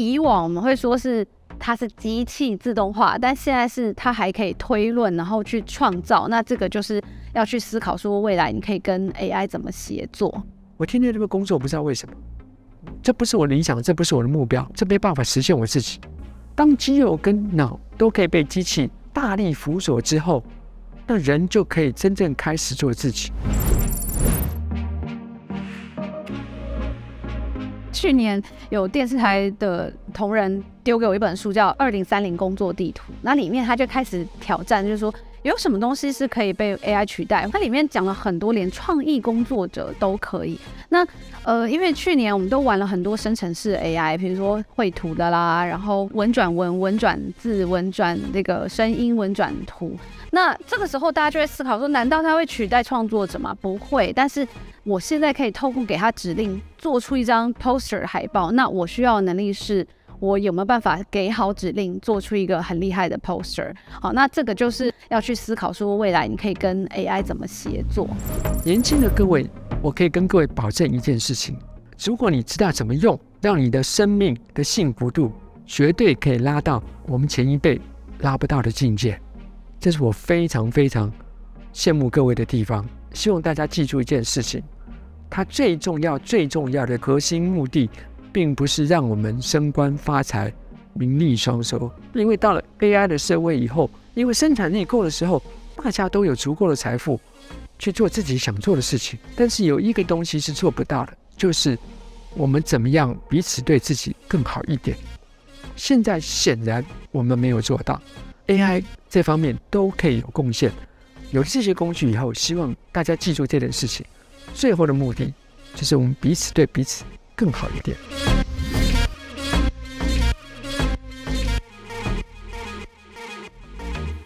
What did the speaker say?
以往我们会说是它是机器自动化，但现在是它还可以推论，然后去创造。那这个就是要去思考说，未来你可以跟 AI 怎么协作。我天天这个工作，我不知道为什么，这不是我的理想，这不是我的目标，这没办法实现我自己。当肌肉跟脑都可以被机器大力辅佐之后，那人就可以真正开始做自己。去年有电视台的同仁丢给我一本书，叫《二零三零工作地图》，那里面他就开始挑战，就是说。有什么东西是可以被 AI 取代？它里面讲了很多，连创意工作者都可以。那呃，因为去年我们都玩了很多生成式 AI，比如说绘图的啦，然后文转文、文转字、文转那个声音、文转图。那这个时候大家就会思考说：难道它会取代创作者吗？不会。但是我现在可以透过给他指令，做出一张 poster 海报。那我需要的能力是。我有没有办法给好指令，做出一个很厉害的 poster？好，那这个就是要去思考说，未来你可以跟 AI 怎么协作。年轻的各位，我可以跟各位保证一件事情：如果你知道怎么用，让你的生命的幸福度绝对可以拉到我们前一辈拉不到的境界。这是我非常非常羡慕各位的地方。希望大家记住一件事情：它最重要、最重要的核心目的。并不是让我们升官发财、名利双收，因为到了 AI 的社会以后，因为生产力够的时候，大家都有足够的财富去做自己想做的事情。但是有一个东西是做不到的，就是我们怎么样彼此对自己更好一点。现在显然我们没有做到，AI 这方面都可以有贡献。有这些工具以后，希望大家记住这件事情。最后的目的就是我们彼此对彼此。更好一点。